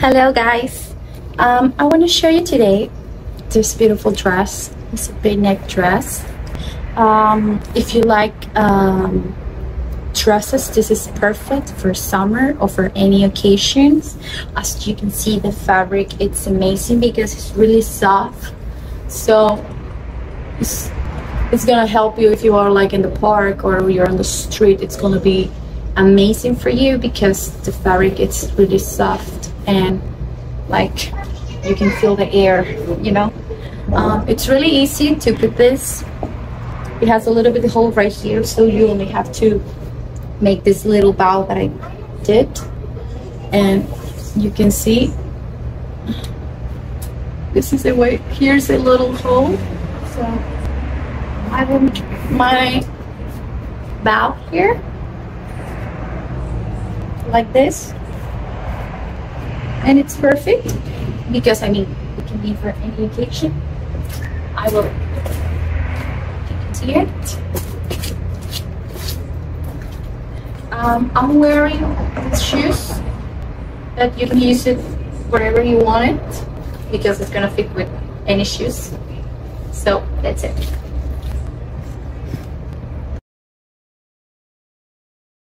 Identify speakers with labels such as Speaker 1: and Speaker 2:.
Speaker 1: Hello guys, um, I want to show you today this beautiful dress. It's a V neck dress. Um, if you like um, dresses, this is perfect for summer or for any occasions. As you can see the fabric, it's amazing because it's really soft. So it's, it's gonna help you if you are like in the park or you're on the street. It's gonna be amazing for you because the fabric it's really soft and like you can feel the air you know? Um, it's really easy to put this. It has a little bit of hole right here so you only have to make this little bow that I did. And you can see this is the way here's a little hole. So I will make my bow here like this and it's perfect because I mean it can be for any occasion. I will see it um, I'm wearing shoes that you can use it wherever you want it because it's gonna fit with any shoes. So that's it